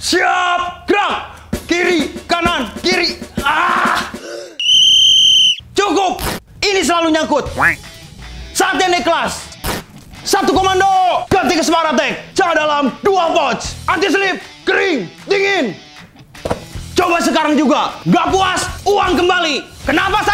Siap, gerak. Kiri, kanan, kiri. Ah. Cukup. Ini selalu nyangkut. Saatnya naik kelas. Satu komando, ganti ke Smart Attack. Cara dalam, dua pouch. Anti slip, kering, dingin. Coba sekarang juga. Gak puas, uang kembali. Kenapa?